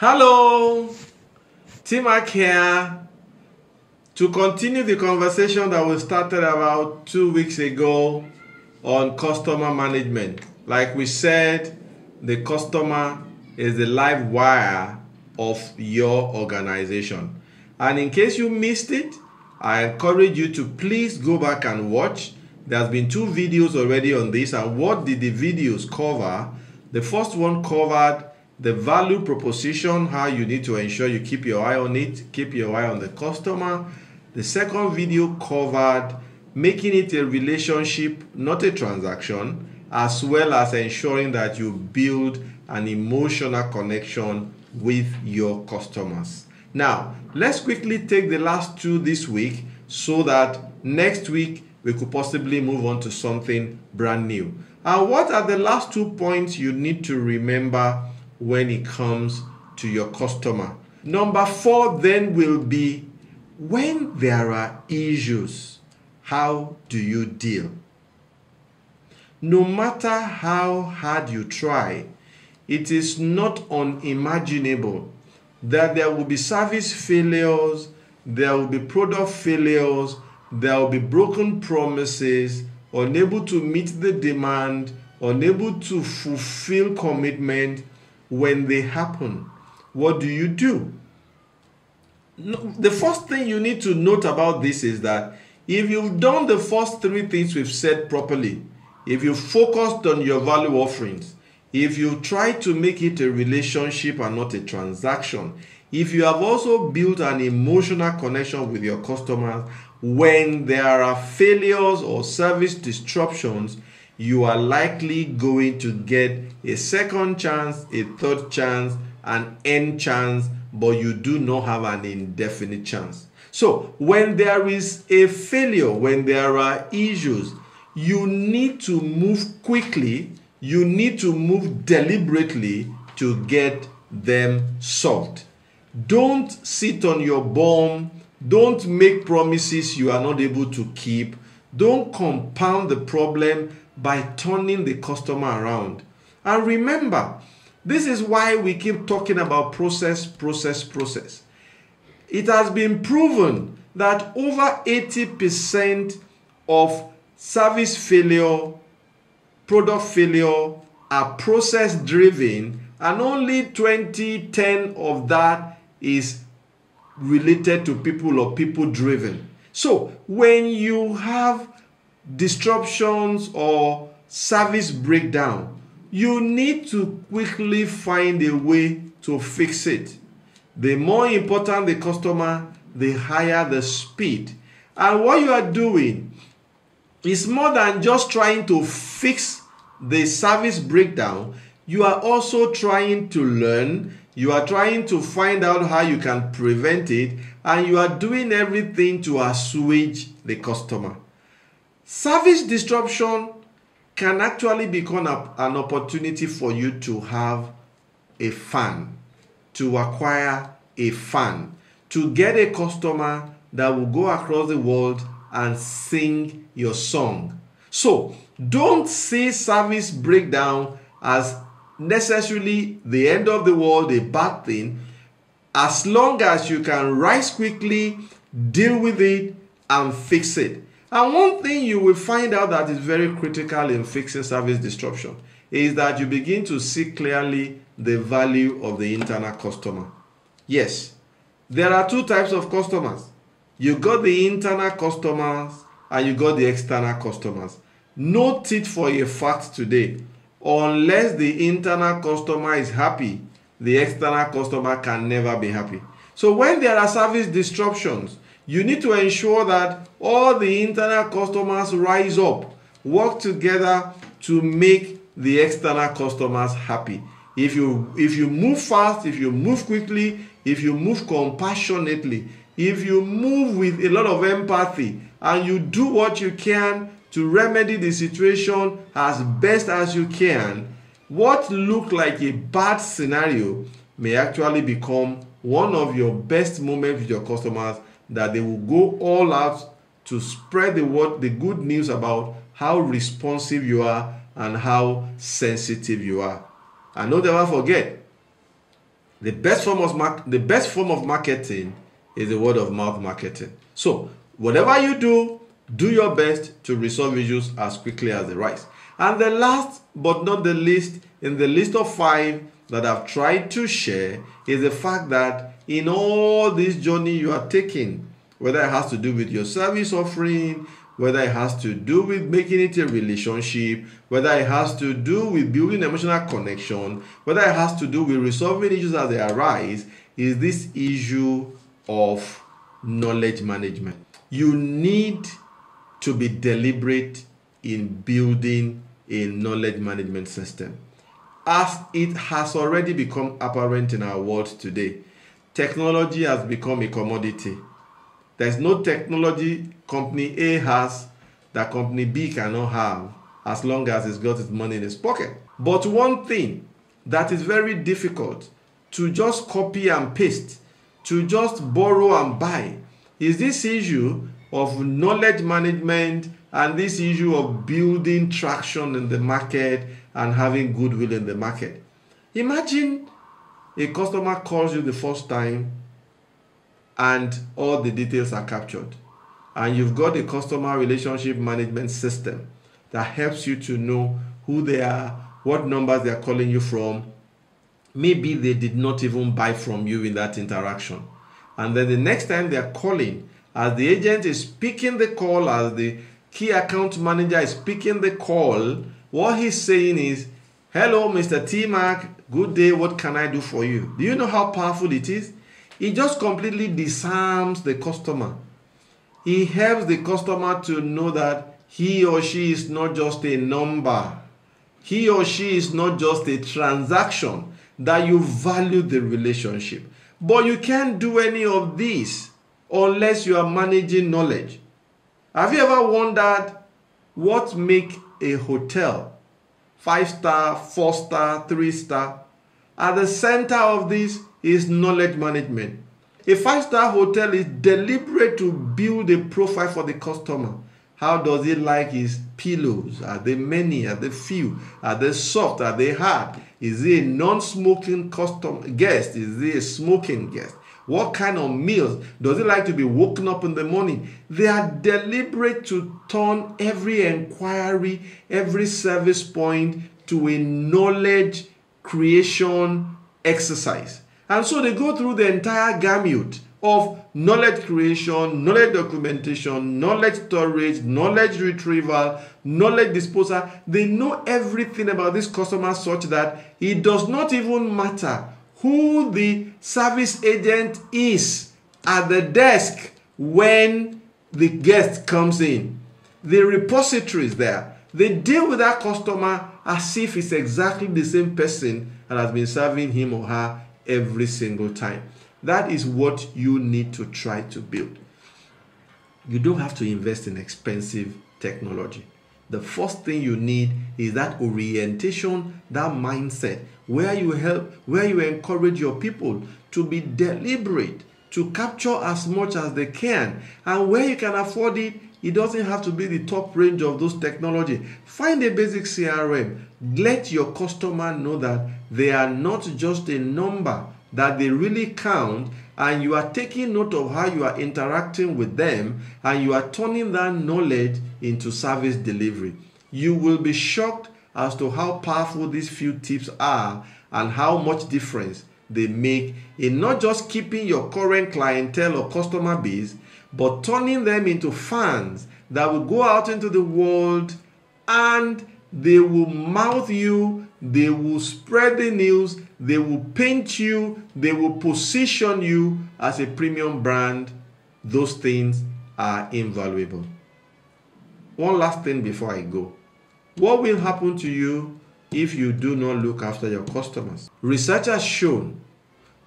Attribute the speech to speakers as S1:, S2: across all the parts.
S1: Hello, T-Mac here. To continue the conversation that we started about two weeks ago on customer management, like we said, the customer is the live wire of your organization. And in case you missed it, I encourage you to please go back and watch. There's been two videos already on this, and what did the videos cover? The first one covered the value proposition, how you need to ensure you keep your eye on it, keep your eye on the customer. The second video covered making it a relationship, not a transaction, as well as ensuring that you build an emotional connection with your customers. Now, let's quickly take the last two this week so that next week we could possibly move on to something brand new. And what are the last two points you need to remember when it comes to your customer. Number four then will be when there are issues, how do you deal? No matter how hard you try, it is not unimaginable that there will be service failures, there will be product failures, there will be broken promises, unable to meet the demand, unable to fulfill commitment, when they happen, what do you do? The first thing you need to note about this is that if you've done the first three things we've said properly, if you focused on your value offerings, if you try to make it a relationship and not a transaction, if you have also built an emotional connection with your customers, when there are failures or service disruptions, you are likely going to get a second chance, a third chance, an end chance, but you do not have an indefinite chance. So, when there is a failure, when there are issues, you need to move quickly, you need to move deliberately to get them solved. Don't sit on your bum, don't make promises you are not able to keep, don't compound the problem by turning the customer around. And remember, this is why we keep talking about process, process, process. It has been proven that over 80% of service failure, product failure are process driven, and only 20 10 of that is related to people or people driven. So, when you have disruptions or service breakdown, you need to quickly find a way to fix it. The more important the customer, the higher the speed. And what you are doing is more than just trying to fix the service breakdown, you are also trying to learn, you are trying to find out how you can prevent it, and you are doing everything to assuage the customer. Service disruption can actually become an opportunity for you to have a fan, to acquire a fan, to get a customer that will go across the world and sing your song. So don't see service breakdown as necessarily the end of the world, a bad thing. As long as you can rise quickly, deal with it, and fix it. And one thing you will find out that is very critical in fixing service disruption is that you begin to see clearly the value of the internal customer. Yes, there are two types of customers. You got the internal customers and you got the external customers. Note it for a fact today. Unless the internal customer is happy, the external customer can never be happy. So when there are service disruptions, you need to ensure that all the internal customers rise up, work together to make the external customers happy. If you if you move fast, if you move quickly, if you move compassionately, if you move with a lot of empathy and you do what you can to remedy the situation as best as you can, what looked like a bad scenario may actually become one of your best moments with your customers that they will go all out to spread the word, the good news about how responsive you are and how sensitive you are. And don't ever forget, The best form of mar- the best form of marketing is the word of mouth marketing. So, whatever you do, do your best to resolve issues as quickly as they rise. And the last but not the least, in the list of five that I've tried to share, is the fact that in all this journey you are taking, whether it has to do with your service offering, whether it has to do with making it a relationship, whether it has to do with building emotional connection, whether it has to do with resolving issues as they arise, is this issue of knowledge management. You need to be deliberate in building a knowledge management system. As it has already become apparent in our world today, technology has become a commodity. There's no technology company A has that company B cannot have as long as it's got its money in its pocket. But one thing that is very difficult to just copy and paste, to just borrow and buy, is this issue of knowledge management and this issue of building traction in the market and having goodwill in the market. Imagine a customer calls you the first time and all the details are captured. And you've got a customer relationship management system that helps you to know who they are, what numbers they are calling you from. Maybe they did not even buy from you in that interaction. And then the next time they are calling, as the agent is picking the call, as the key account manager is picking the call, what he's saying is, Hello, Mr. T Mark, good day, what can I do for you? Do you know how powerful it is? It just completely disarms the customer. He helps the customer to know that he or she is not just a number, he or she is not just a transaction, that you value the relationship. But you can't do any of this unless you are managing knowledge. Have you ever wondered what make a hotel five star, four star, three star? At the center of this is knowledge management. A five star hotel is deliberate to build a profile for the customer. How does he like his pillows? Are they many? Are they few? Are they soft? Are they hard? Is he a non-smoking custom guest? Is he a smoking guest? What kind of meals? Does he like to be woken up in the morning? They are deliberate to turn every inquiry, every service point to a knowledge creation exercise. And so they go through the entire gamut of knowledge creation, knowledge documentation, knowledge storage, knowledge retrieval, knowledge disposal. They know everything about this customer such that it does not even matter who the service agent is at the desk when the guest comes in. The repository is there. They deal with that customer as if it's exactly the same person that has been serving him or her every single time. That is what you need to try to build. You don't have to invest in expensive technology. The first thing you need is that orientation, that mindset, where you help, where you encourage your people to be deliberate, to capture as much as they can. And where you can afford it, it doesn't have to be the top range of those technology. Find a basic CRM. Let your customer know that they are not just a number, that they really count, and you are taking note of how you are interacting with them, and you are turning that knowledge into service delivery. You will be shocked as to how powerful these few tips are and how much difference they make in not just keeping your current clientele or customer base, but turning them into fans that will go out into the world and they will mouth you, they will spread the news, they will paint you, they will position you as a premium brand. Those things are invaluable. One last thing before I go. What will happen to you if you do not look after your customers? Research has shown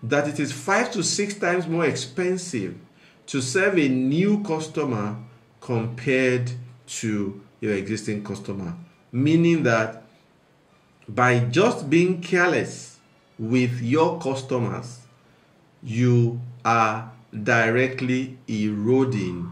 S1: that it is five to six times more expensive to serve a new customer compared to your existing customer. Meaning that by just being careless with your customers, you are directly eroding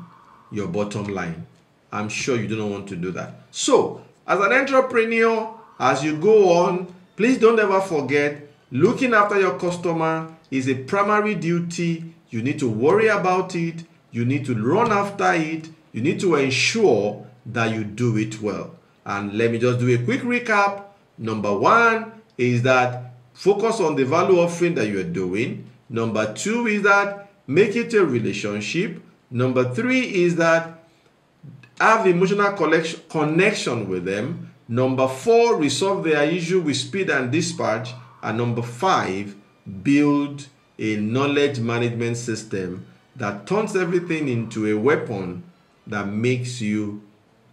S1: your bottom line. I'm sure you do not want to do that. So, as an entrepreneur, as you go on, please don't ever forget Looking after your customer is a primary duty. You need to worry about it. You need to run after it. You need to ensure that you do it well. And let me just do a quick recap. Number one is that focus on the value offering that you are doing. Number two is that make it a relationship. Number three is that have emotional connection with them. Number four, resolve their issue with speed and dispatch. And number five, build a knowledge management system that turns everything into a weapon that makes you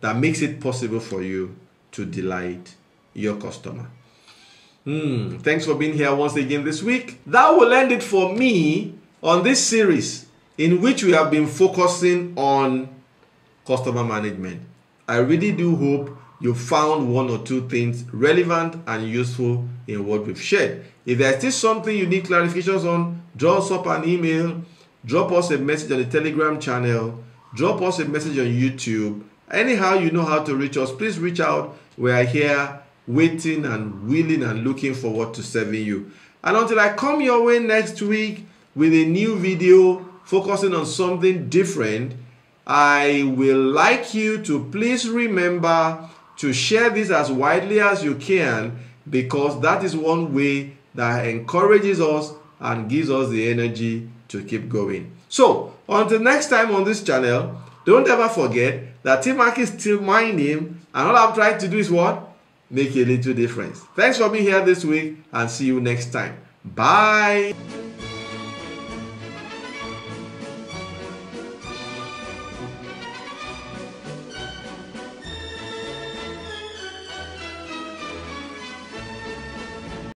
S1: that makes it possible for you to delight your customer. Hmm, thanks for being here once again this week. That will end it for me on this series in which we have been focusing on customer management. I really do hope you found one or two things relevant and useful in what we've shared. If there's still something you need clarifications on, draw us up an email, drop us a message on the Telegram channel, drop us a message on YouTube. Anyhow, you know how to reach us. Please reach out. We are here waiting and willing and looking forward to serving you. And until I come your way next week with a new video focusing on something different, I will like you to please remember to share this as widely as you can because that is one way that encourages us and gives us the energy to keep going. So, until next time on this channel, don't ever forget that T-Mac is still my name and all I'm trying to do is what? Make a little difference. Thanks for being here this week and see you next time. Bye.